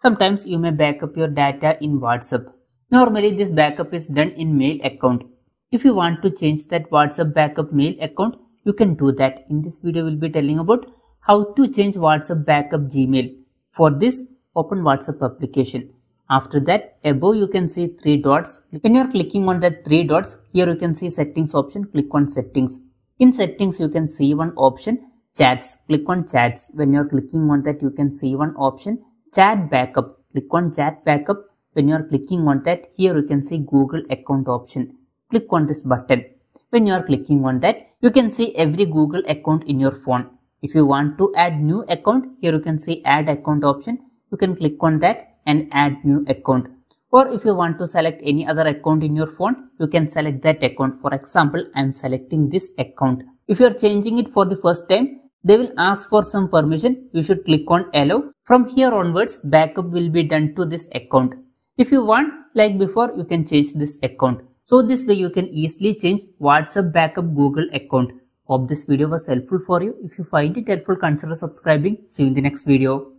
Sometimes you may backup your data in WhatsApp. Normally this backup is done in mail account. If you want to change that WhatsApp backup mail account, you can do that. In this video, we'll be telling about how to change WhatsApp backup Gmail. For this, open WhatsApp application. After that, above you can see three dots. When you are clicking on that three dots, here you can see settings option, click on settings. In settings, you can see one option, chats. Click on chats. When you are clicking on that, you can see one option, chat backup. Click on chat backup. When you are clicking on that, here you can see Google account option. Click on this button. When you are clicking on that, you can see every Google account in your phone. If you want to add new account, here you can see add account option. You can click on that and add new account. Or if you want to select any other account in your phone, you can select that account. For example, I am selecting this account. If you are changing it for the first time, they will ask for some permission. You should click on allow. From here onwards, backup will be done to this account. If you want, like before, you can change this account. So this way you can easily change WhatsApp backup Google account. Hope this video was helpful for you. If you find it helpful, consider subscribing. See you in the next video.